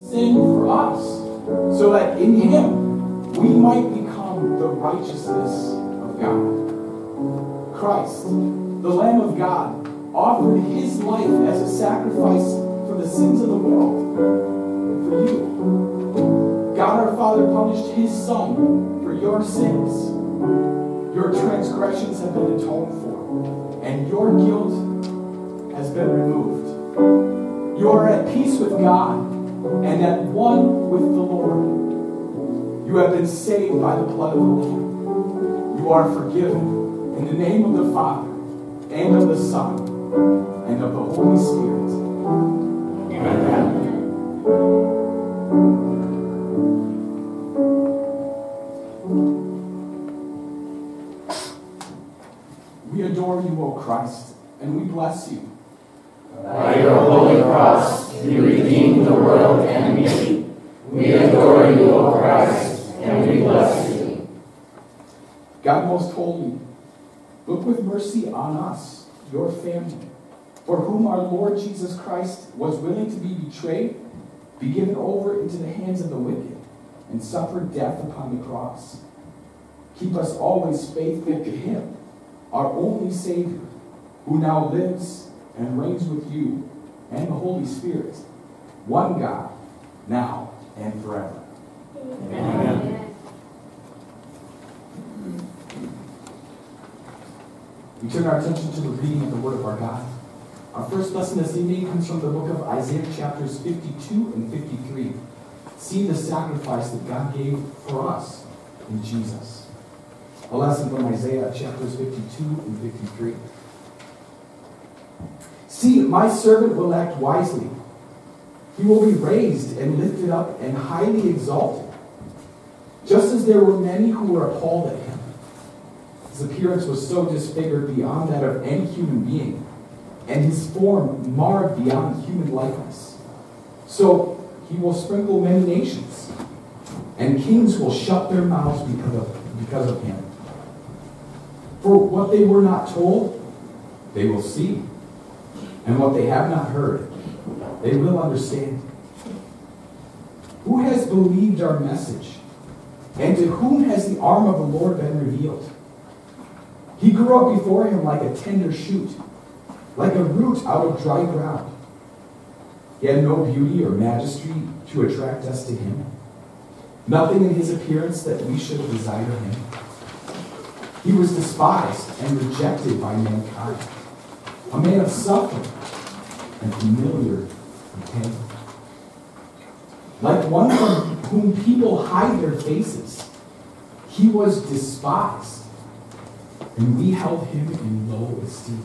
sin for us, so that in him we might become the righteousness of God. Christ, the Lamb of God, offered his life as a sacrifice for the sins of the world, for you. God our Father punished his Son for your sins. Your transgressions have been atoned for, and your guilt has been removed. You are at peace with God and at one with the Lord. You have been saved by the blood of the Lamb. You are forgiven in the name of the Father, and of the Son, and of the Holy Spirit. Amen. We adore you, O Christ, and we bless you. By your holy cross, world. We adore you, O Christ, and we bless you. God most holy, look with mercy on us, your family, for whom our Lord Jesus Christ was willing to be betrayed, be given over into the hands of the wicked, and suffer death upon the cross. Keep us always faithful to him, our only Savior, who now lives and reigns with you and the Holy Spirit, one God, now and forever. Amen. We turn our attention to the reading of the Word of our God. Our first lesson this evening comes from the book of Isaiah, chapters 52 and 53. See the sacrifice that God gave for us in Jesus. A lesson from Isaiah, chapters 52 and 53. See, my servant will act wisely. He will be raised and lifted up and highly exalted, just as there were many who were appalled at him. His appearance was so disfigured beyond that of any human being, and his form marred beyond human likeness. So he will sprinkle many nations, and kings will shut their mouths because of, because of him. For what they were not told, they will see and what they have not heard, they will understand. Who has believed our message? And to whom has the arm of the Lord been revealed? He grew up before him like a tender shoot, like a root out of dry ground. He had no beauty or majesty to attract us to him, nothing in his appearance that we should desire him. He was despised and rejected by mankind, a man of suffering and familiar pain. Like one from whom people hide their faces, he was despised, and we held him in low esteem.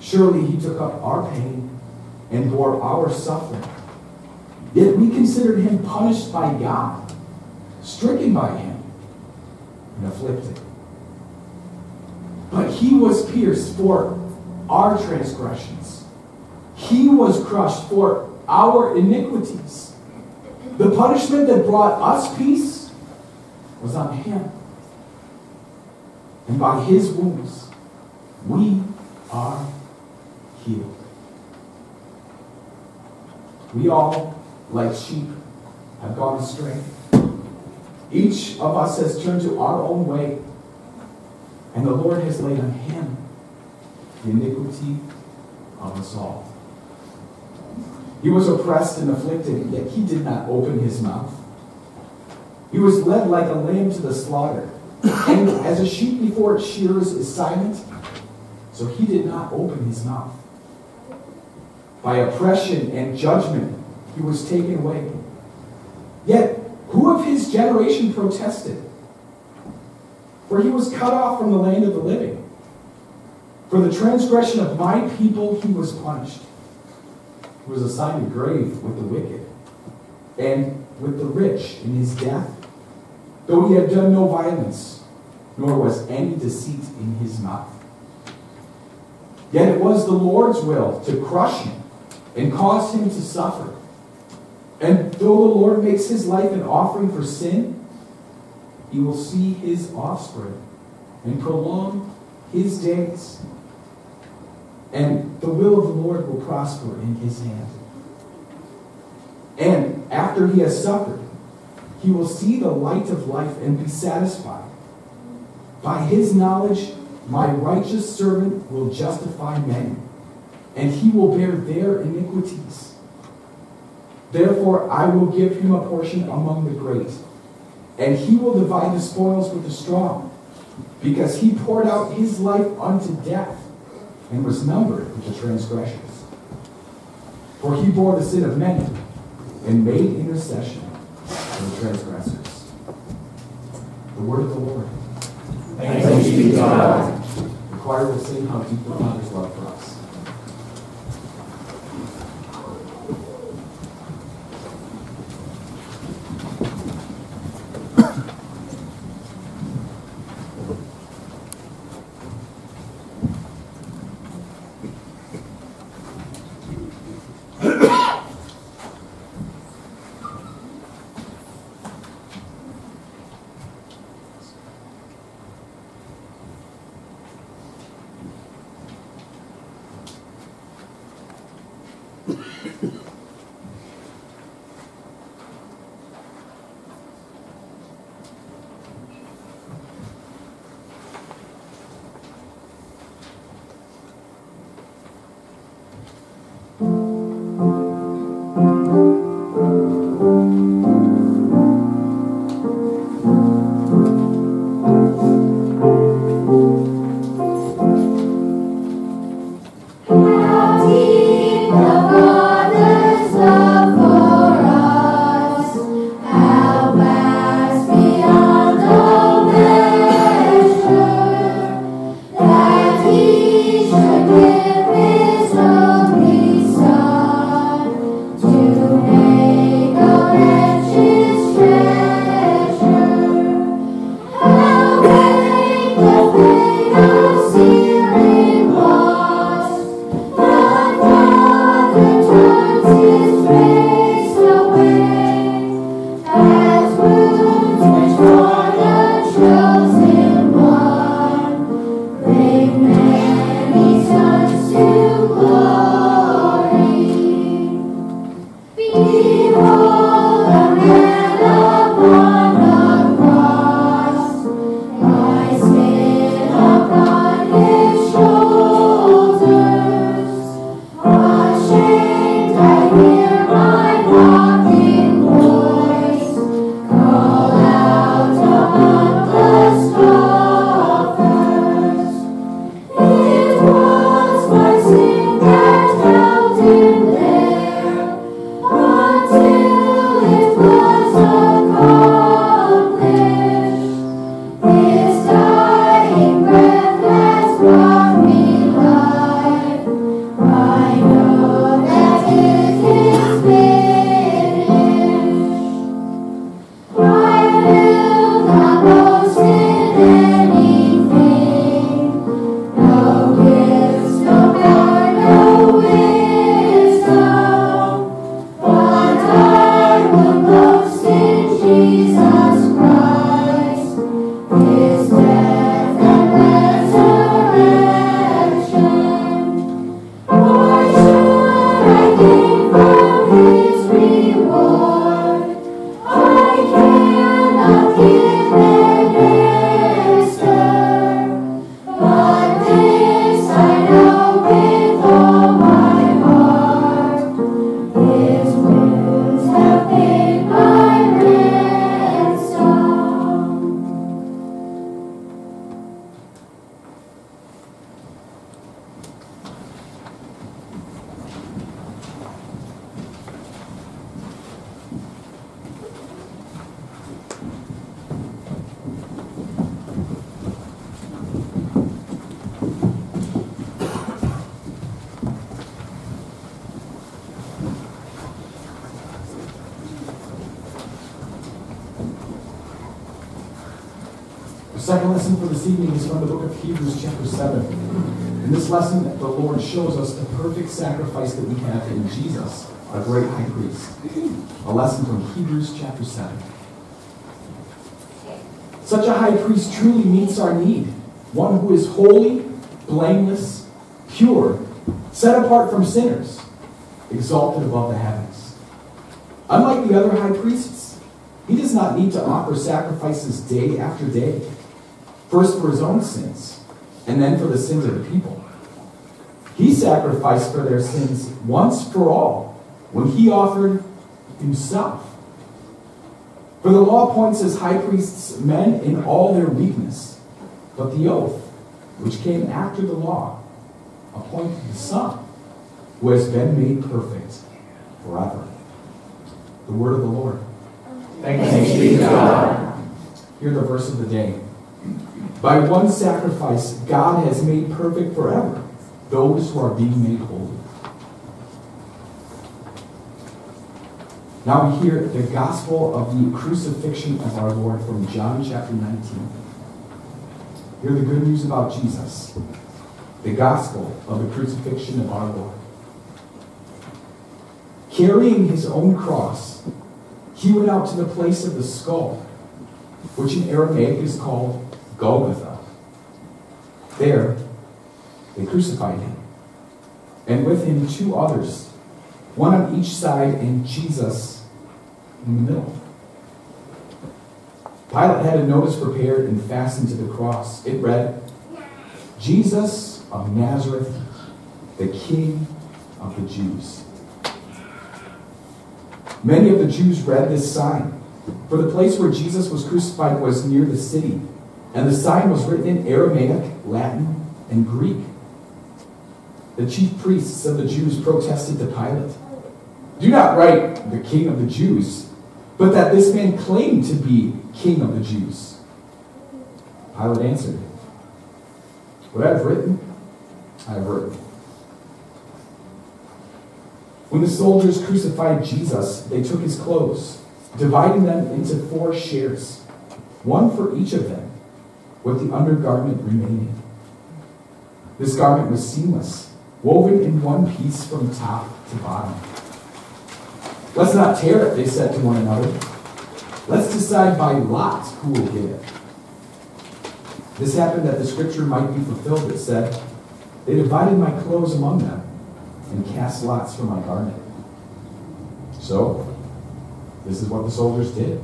Surely he took up our pain and bore our suffering. Yet we considered him punished by God, stricken by him, and afflicted. But he was pierced for our transgressions. He was crushed for our iniquities. The punishment that brought us peace was on him. And by his wounds, we are healed. We all, like sheep, have gone astray. Each of us has turned to our own way, and the Lord has laid on him the iniquity of us all. He was oppressed and afflicted, yet he did not open his mouth. He was led like a lamb to the slaughter, and as a sheep before its shearers is silent, so he did not open his mouth. By oppression and judgment he was taken away. Yet who of his generation protested? For he was cut off from the land of the living. For the transgression of my people he was punished. He was assigned a grave with the wicked, and with the rich in his death, though he had done no violence, nor was any deceit in his mouth. Yet it was the Lord's will to crush him and cause him to suffer. And though the Lord makes his life an offering for sin, he will see his offspring and prolong his days and the will of the Lord will prosper in his hand. And after he has suffered, he will see the light of life and be satisfied. By his knowledge, my righteous servant will justify many, and he will bear their iniquities. Therefore, I will give him a portion among the great, and he will divide the spoils with the strong, because he poured out his life unto death and was numbered with the transgressors. For he bore the sin of many and made intercession for the transgressors. The word of the Lord. Thanks be to God. The choir will sing how deep the Father's love for us. The second lesson for this evening is from the book of Hebrews, chapter 7. In this lesson, the Lord shows us the perfect sacrifice that we have in Jesus, our great high priest. A lesson from Hebrews, chapter 7. Such a high priest truly meets our need. One who is holy, blameless, pure, set apart from sinners, exalted above the heavens. Unlike the other high priests, he does not need to offer sacrifices day after day, first for his own sins, and then for the sins of the people. He sacrificed for their sins once for all when he offered himself. For the law appoints as high priests men in all their weakness, but the oath, which came after the law, appointed the Son, who has been made perfect forever. The word of the Lord. Thanks be to God. Hear the verse of the day. By one sacrifice, God has made perfect forever those who are being made holy. Now we hear the gospel of the crucifixion of our Lord from John chapter 19. Hear the good news about Jesus, the gospel of the crucifixion of our Lord. Carrying his own cross, he went out to the place of the skull, which in Aramaic is called Golgotha. There, they crucified him, and with him two others, one on each side and Jesus in the middle. Pilate had a notice prepared and fastened to the cross. It read, Jesus of Nazareth, the King of the Jews. Many of the Jews read this sign, for the place where Jesus was crucified was near the city, and the sign was written in Aramaic, Latin, and Greek. The chief priests of the Jews protested to Pilate Do not write the King of the Jews, but that this man claimed to be King of the Jews. Pilate answered, What I have written, I have written. When the soldiers crucified Jesus, they took his clothes, dividing them into four shares, one for each of them, with the undergarment remaining. This garment was seamless, woven in one piece from top to bottom. Let's not tear it, they said to one another. Let's decide by lot who will get it. This happened that the scripture might be fulfilled that said, They divided my clothes among them and cast lots for my garment. So, this is what the soldiers did.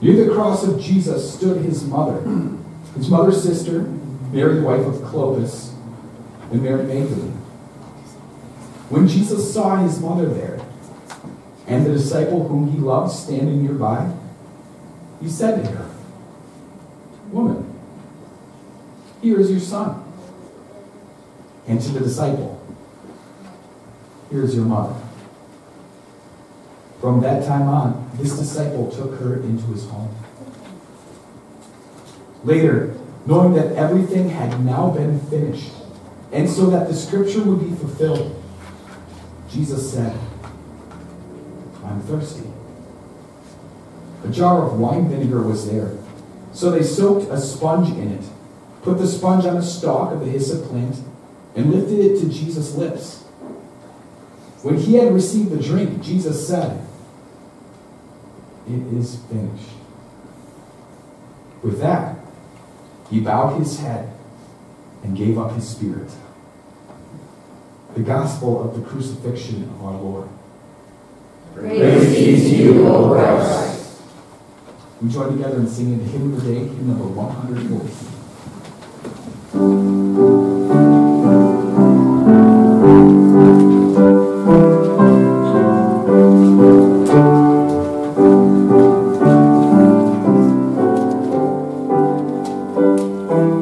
Near the cross of Jesus stood his mother, his mother's sister, Mary, the wife of Clopas, and Mary Magdalene. When Jesus saw his mother there, and the disciple whom he loved standing nearby, he said to her, Woman, here is your son. And to the disciple, Here is your mother. From that time on, this disciple took her into his home. Later, knowing that everything had now been finished, and so that the scripture would be fulfilled, Jesus said, I'm thirsty. A jar of wine vinegar was there. So they soaked a sponge in it, put the sponge on a stalk of the hyssop plant, and lifted it to Jesus' lips. When he had received the drink, Jesus said, It is finished. With that, he bowed his head and gave up his spirit. The gospel of the crucifixion of our Lord. Praise be to you, O Christ. We join together in singing the hymn of the day, hymn number 114. Thank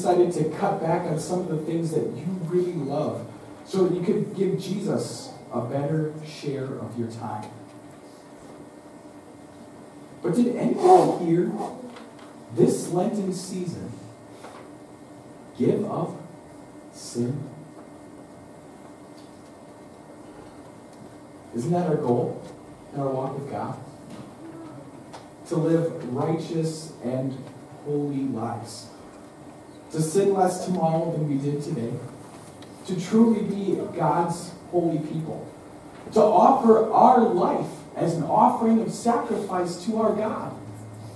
decided to cut back on some of the things that you really love so that you could give Jesus a better share of your time. But did anyone here this Lenten season give up sin? Isn't that our goal in our walk with God? To live righteous and holy lives. To sin less tomorrow than we did today. To truly be God's holy people. To offer our life as an offering of sacrifice to our God,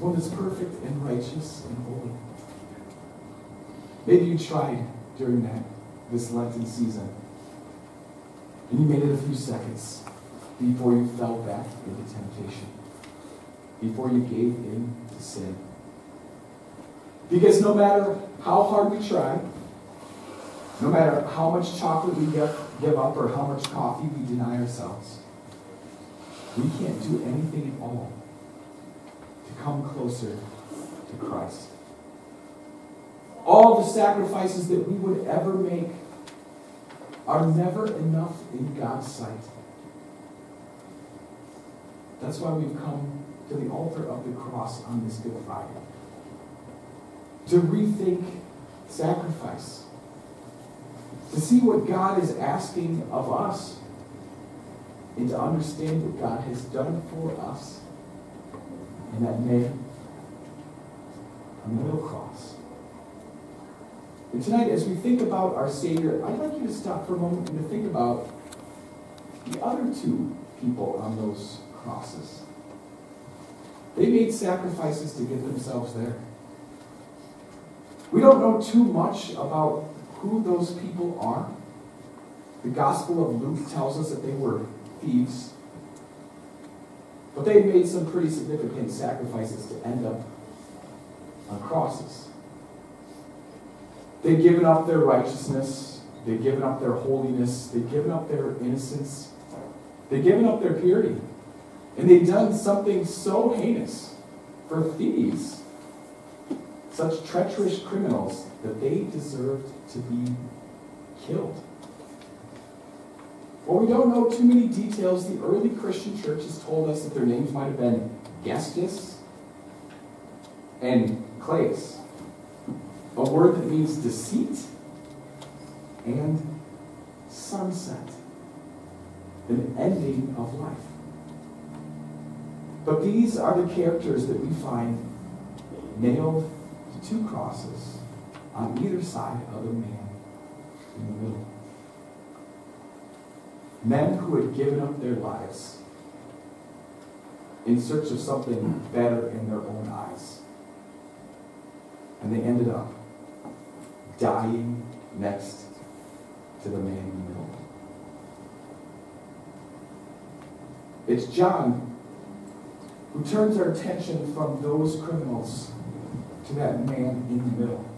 one that's perfect and righteous and holy. Maybe you tried during that this Lenten season, and you made it a few seconds before you fell back into temptation, before you gave in to sin. Because no matter how hard we try, no matter how much chocolate we give, give up or how much coffee we deny ourselves, we can't do anything at all to come closer to Christ. All the sacrifices that we would ever make are never enough in God's sight. That's why we've come to the altar of the cross on this Good Friday. To rethink sacrifice. To see what God is asking of us. And to understand what God has done for us in that man on the middle cross. And tonight, as we think about our Savior, I'd like you to stop for a moment and to think about the other two people on those crosses. They made sacrifices to get themselves there. We don't know too much about who those people are. The Gospel of Luke tells us that they were thieves. But they made some pretty significant sacrifices to end up on crosses. They've given up their righteousness, they've given up their holiness, they've given up their innocence, they've given up their purity. And they've done something so heinous for thieves, such treacherous criminals, that they deserved to be killed. Well, we don't know too many details. The early Christian churches told us that their names might have been Gestas and Claes, a word that means deceit and sunset, an ending of life. But these are the characters that we find nailed two crosses on either side of the man in the middle. Men who had given up their lives in search of something better in their own eyes. And they ended up dying next to the man in the middle. It's John who turns our attention from those criminals to that man in the middle.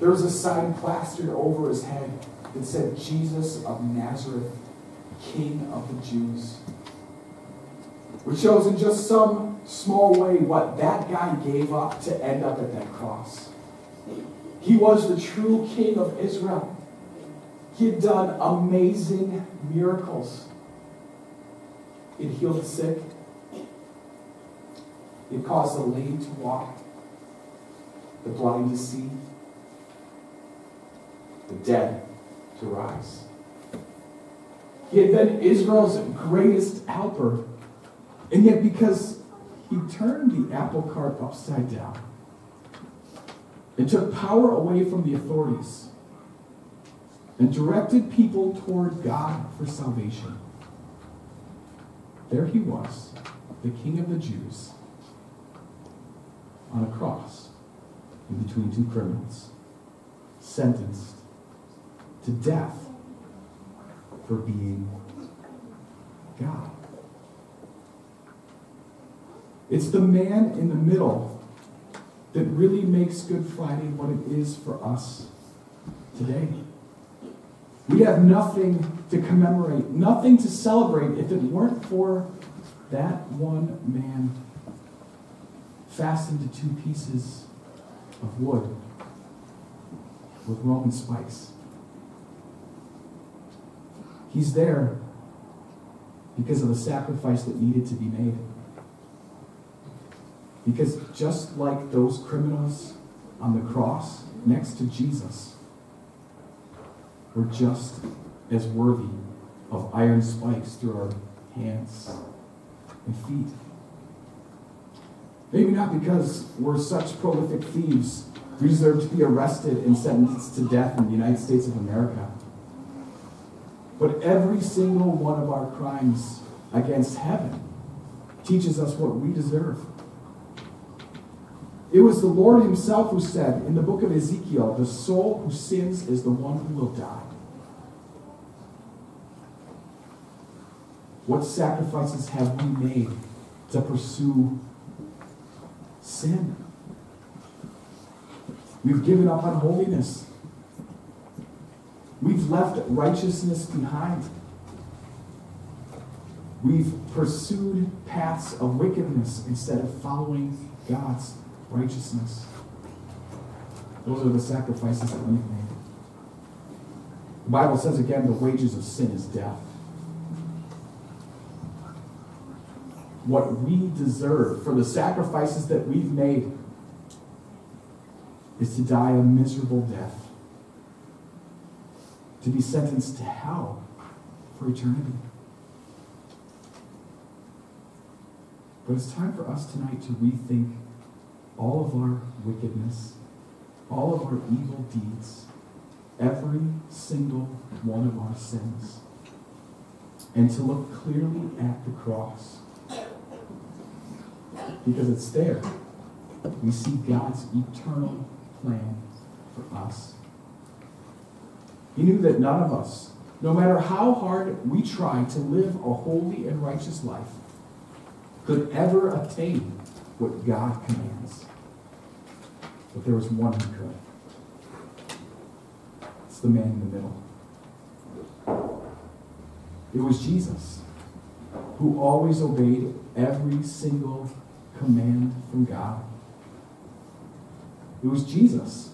There was a sign plastered over his head that said, Jesus of Nazareth, King of the Jews. Which shows in just some small way what that guy gave up to end up at that cross. He was the true King of Israel. He had done amazing miracles. Had healed the sick. Had caused the lame to walk, the blind to see, the dead to rise. He had been Israel's greatest helper. And yet, because he turned the apple cart upside down and took power away from the authorities and directed people toward God for salvation, there he was, the King of the Jews, on a cross in between two criminals, sentenced to death for being God. It's the man in the middle that really makes Good Friday what it is for us today. We have nothing to commemorate, nothing to celebrate if it weren't for that one man fastened to two pieces of wood with Roman spikes. He's there because of the sacrifice that needed to be made. Because just like those criminals on the cross next to Jesus, we're just as worthy of iron spikes through our hands and feet. Maybe not because we're such prolific thieves, we deserve to be arrested and sentenced to death in the United States of America. But every single one of our crimes against heaven teaches us what we deserve. It was the Lord Himself who said in the book of Ezekiel, The soul who sins is the one who will die. What sacrifices have we made to pursue sin? We've given up on holiness. We've left righteousness behind. We've pursued paths of wickedness instead of following God's righteousness. Those are the sacrifices that we've made. The Bible says again the wages of sin is death. What we deserve for the sacrifices that we've made is to die a miserable death, to be sentenced to hell for eternity. But it's time for us tonight to rethink all of our wickedness, all of our evil deeds, every single one of our sins, and to look clearly at the cross. Because it's there. We see God's eternal plan for us. He knew that none of us, no matter how hard we try to live a holy and righteous life, could ever attain what God commands. But there was one who could. It's the man in the middle. It was Jesus who always obeyed every single command from God. It was Jesus.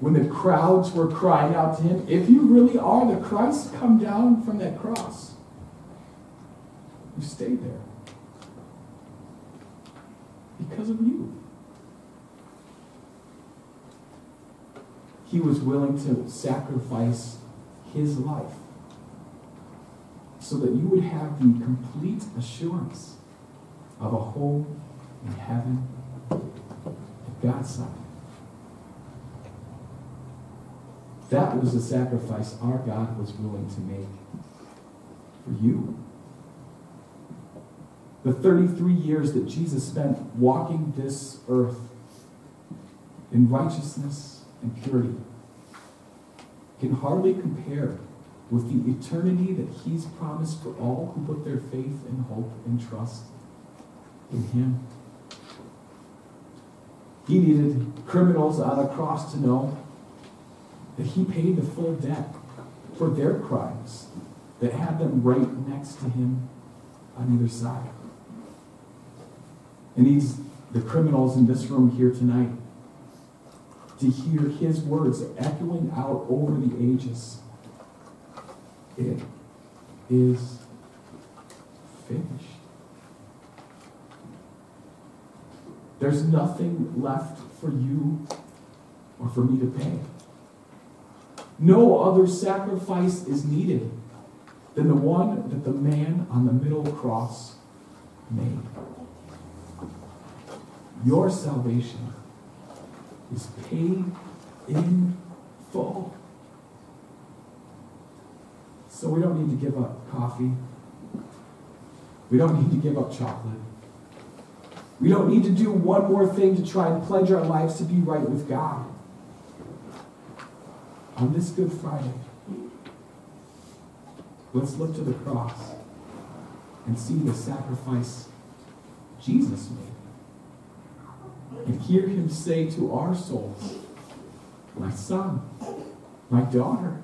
When the crowds were crying out to him, If you really are the Christ, come down from that cross. You stayed there. Because of you. He was willing to sacrifice his life so that you would have the complete assurance of a home in heaven at God's side. That was the sacrifice our God was willing to make for you. The 33 years that Jesus spent walking this earth in righteousness and purity can hardly compare with the eternity that he's promised for all who put their faith and hope and trust in him. He needed criminals on a cross to know that he paid the full debt for their crimes that had them right next to him on either side. And needs the criminals in this room here tonight to hear his words echoing out over the ages. It is finished. There's nothing left for you or for me to pay. No other sacrifice is needed than the one that the man on the middle cross made. Your salvation is paid in full. So we don't need to give up coffee. We don't need to give up chocolate. We don't need to do one more thing to try and pledge our lives to be right with God. On this Good Friday, let's look to the cross and see the sacrifice Jesus made. And hear him say to our souls, My son, my daughter,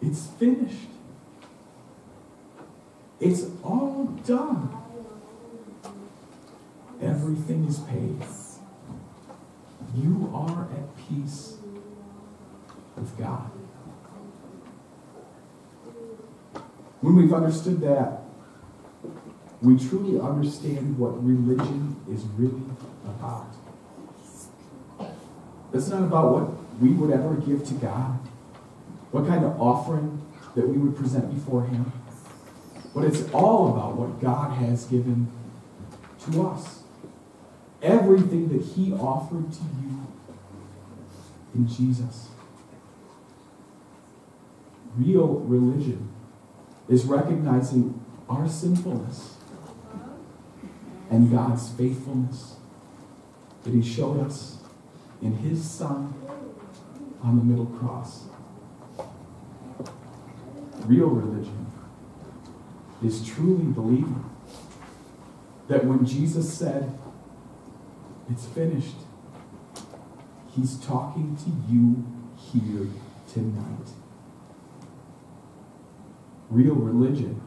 it's finished. It's all done. Everything is paid. You are at peace with God. When we've understood that, we truly understand what religion is really about. It's not about what we would ever give to God, what kind of offering that we would present before Him, but it's all about what God has given to us. Everything that He offered to you in Jesus. Real religion is recognizing our sinfulness and God's faithfulness that He showed us in His Son on the middle cross. Real religion is truly believing that when Jesus said, It's finished, He's talking to you here tonight. Real religion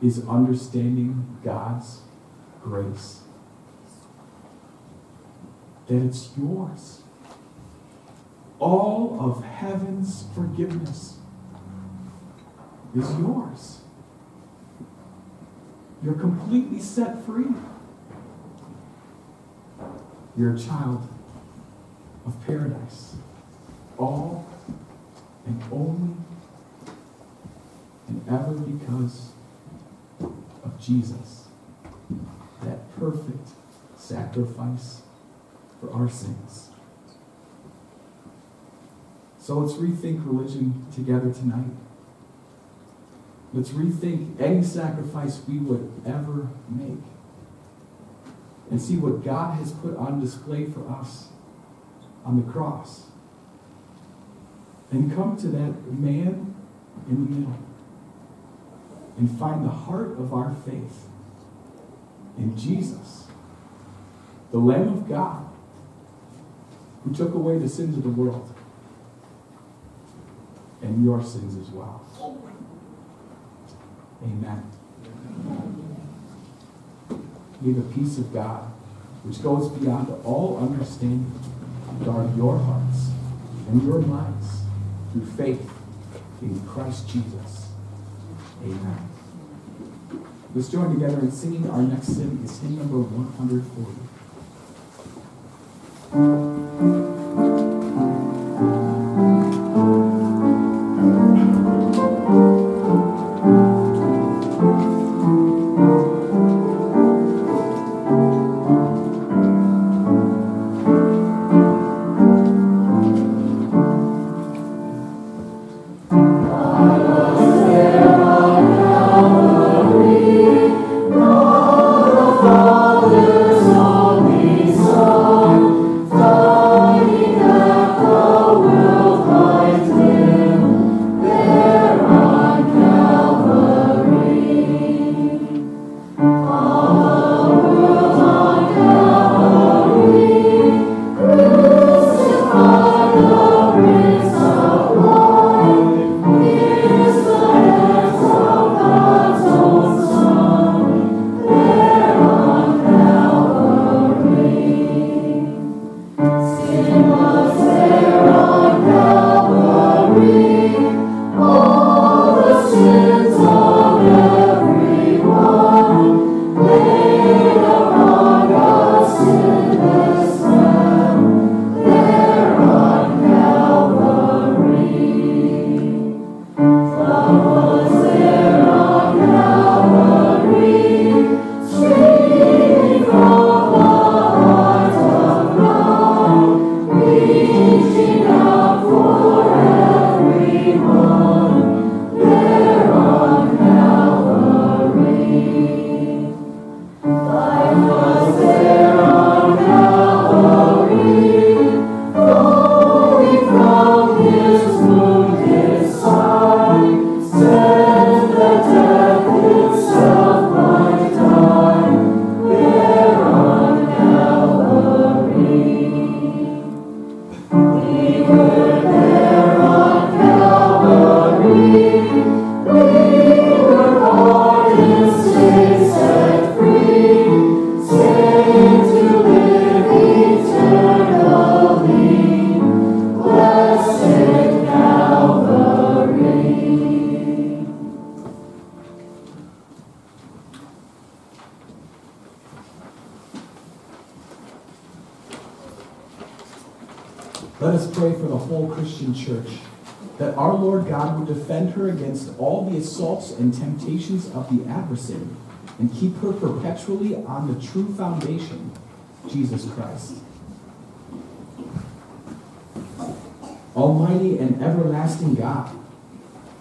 is understanding God's grace. That it's yours. All of heaven's forgiveness is yours. You're completely set free. You're a child of paradise. All and only and ever because of Jesus, that perfect sacrifice for our sins. So let's rethink religion together tonight. Let's rethink any sacrifice we would ever make and see what God has put on display for us on the cross. And come to that man in the middle and find the heart of our faith in Jesus, the Lamb of God, who took away the sins of the world and your sins as well. Amen. May the peace of God, which goes beyond all understanding, guard your hearts and your minds through faith in Christ Jesus. Amen. Let's join together in singing our next hymn. It's hymn number 140. On the true foundation, Jesus Christ. Almighty and everlasting God,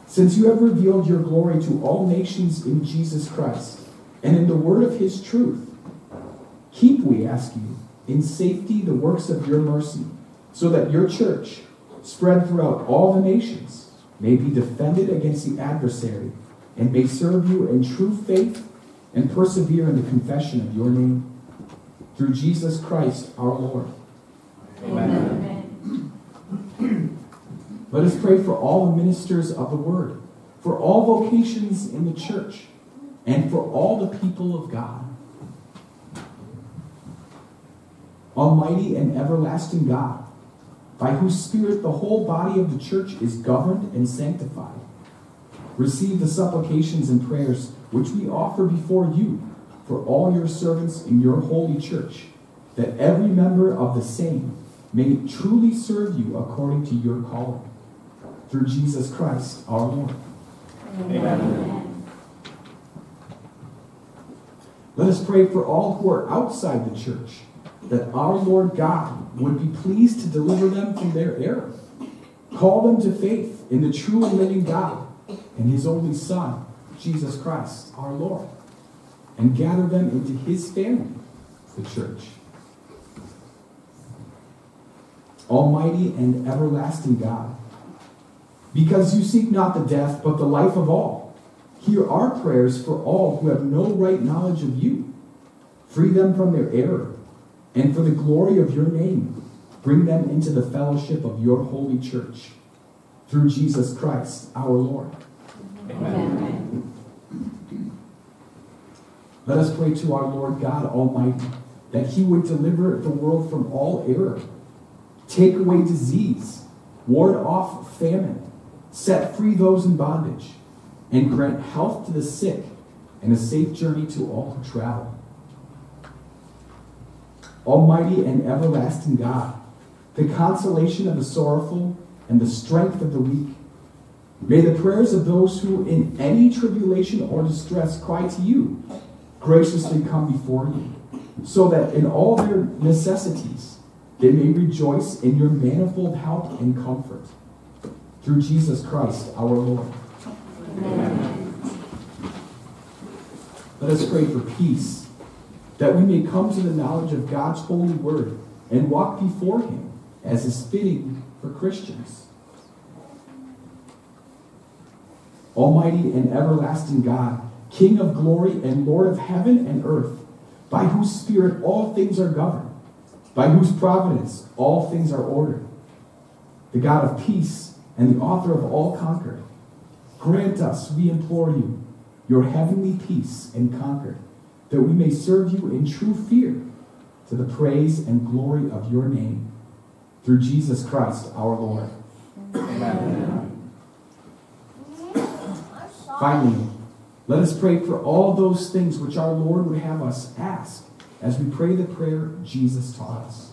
since you have revealed your glory to all nations in Jesus Christ, and in the word of his truth, keep, we ask you, in safety the works of your mercy, so that your church, spread throughout all the nations, may be defended against the adversary, and may serve you in true faith and persevere in the confession of your name. Through Jesus Christ our Lord. Amen. Let us pray for all the ministers of the word, for all vocations in the church, and for all the people of God. Almighty and everlasting God, by whose Spirit the whole body of the church is governed and sanctified, receive the supplications and prayers which we offer before you for all your servants in your holy church, that every member of the same may truly serve you according to your calling. Through Jesus Christ our Lord. Amen. Let us pray for all who are outside the church, that our Lord God would be pleased to deliver them from their error. Call them to faith in the true and living God and his only Son, Jesus Christ, our Lord, and gather them into his family, the church. Almighty and everlasting God, because you seek not the death, but the life of all, hear our prayers for all who have no right knowledge of you. Free them from their error, and for the glory of your name, bring them into the fellowship of your holy church. Through Jesus Christ our Lord. Amen. Let us pray to our Lord God Almighty that He would deliver the world from all error, take away disease, ward off famine, set free those in bondage, and grant health to the sick and a safe journey to all who travel. Almighty and everlasting God, the consolation of the sorrowful and the strength of the weak, may the prayers of those who in any tribulation or distress cry to you graciously come before you, so that in all their necessities they may rejoice in your manifold help and comfort. Through Jesus Christ our Lord. Let us pray for peace, that we may come to the knowledge of God's holy word and walk before him as is fitting for Christians. Almighty and everlasting God, King of glory and Lord of heaven and earth, by whose Spirit all things are governed, by whose providence all things are ordered, the God of peace and the author of all concord, grant us, we implore you, your heavenly peace and concord, that we may serve you in true fear to the praise and glory of your name. Through Jesus Christ our Lord. Amen. Finally, let us pray for all those things which our Lord would have us ask as we pray the prayer Jesus taught us.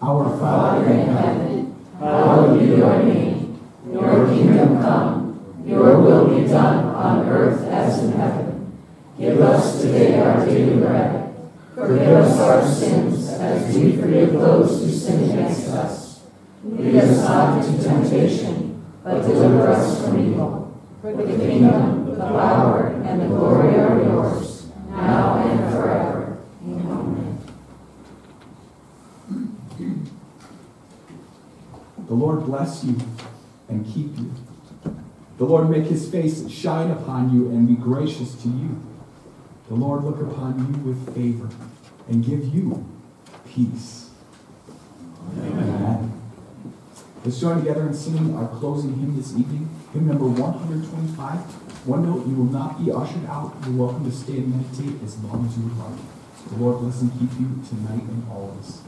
Our Father in heaven, hallowed be your name. Your kingdom come, your will be done on earth as in heaven. Give us today our daily bread. Forgive us our sins as we forgive those who sin against us. Lead us not into temptation, but deliver us from evil. For the kingdom, the power, and the glory are yours, now and forever. Amen. The Lord bless you and keep you. The Lord make his face shine upon you and be gracious to you. The Lord look upon you with favor and give you peace. Amen. Let's join together in singing our closing hymn this evening, hymn number 125. One note, you will not be ushered out. You're welcome to stay and meditate as long as you would like. The Lord bless and keep you tonight and always.